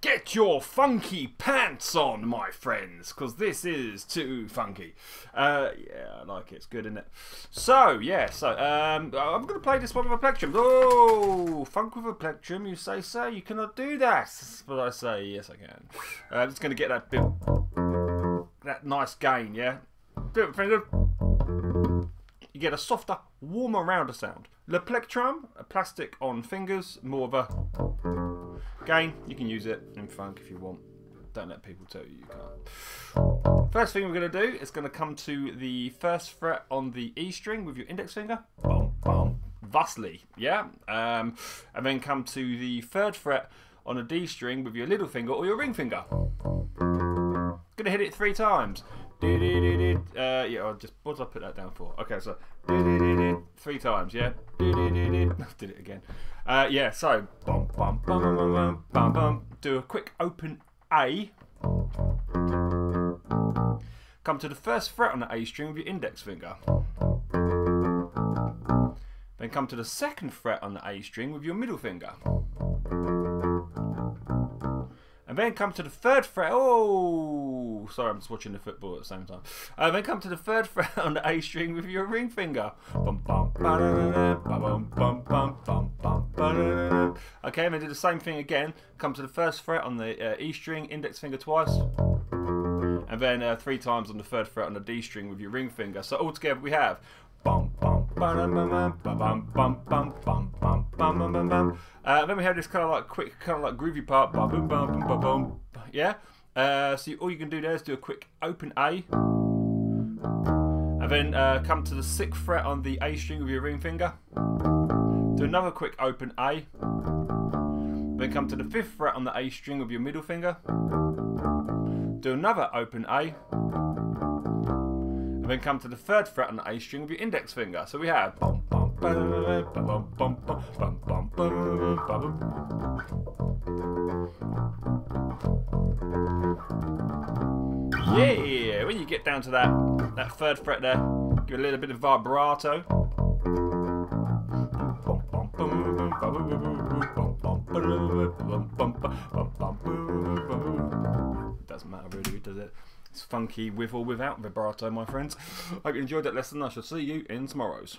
Get your funky pants on, my friends, because this is too funky. Uh, yeah, I like it. It's good, isn't it? So, yeah, so um, I'm going to play this one with a plectrum. Oh, funk with a plectrum, you say so? You cannot do that. But I say, yes, I can. Uh, I'm just going to get that bit, that nice gain, yeah? Bit, finger. You get a softer, warmer, rounder sound. Le plectrum, a plastic on fingers, more of a Again, you can use it in funk if you want. Don't let people tell you you can't. First thing we're going to do is going to come to the first fret on the E string with your index finger. Boom, boom. Thusly, yeah? Um, and then come to the third fret on a D string with your little finger or your ring finger. To hit it three times. Uh, yeah, I'll just, what did I put that down for? Okay, so three times, yeah? Did it again. Uh, yeah, so bum, bum, bum, bum, bum, bum, do a quick open A. Come to the first fret on the A string with your index finger. Then come to the second fret on the A string with your middle finger. And then come to the third fret. Oh, sorry, I'm just watching the football at the same time. Uh, then come to the third fret on the A string with your ring finger. Okay, and then do the same thing again. Come to the first fret on the uh, E string, index finger twice. And then uh, three times on the third fret on the D string with your ring finger. So altogether we have bum bum uh, then we have this kind of like quick, kind of like groovy part. Yeah. Uh, so all you can do there is do a quick open A, and then uh, come to the sixth fret on the A string with your ring finger. Do another quick open A. Then come to the fifth fret on the A string with your middle finger. Do another open A and then come to the third fret on the A string with your index finger. So we have. Yeah, when you get down to that that third fret there, give a little bit of vibrato. It Doesn't matter really, does it? It's funky with or without vibrato, my friends. Hope you enjoyed that lesson. I shall see you in tomorrow's.